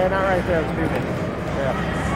Yeah, not right there, excuse me. Yeah.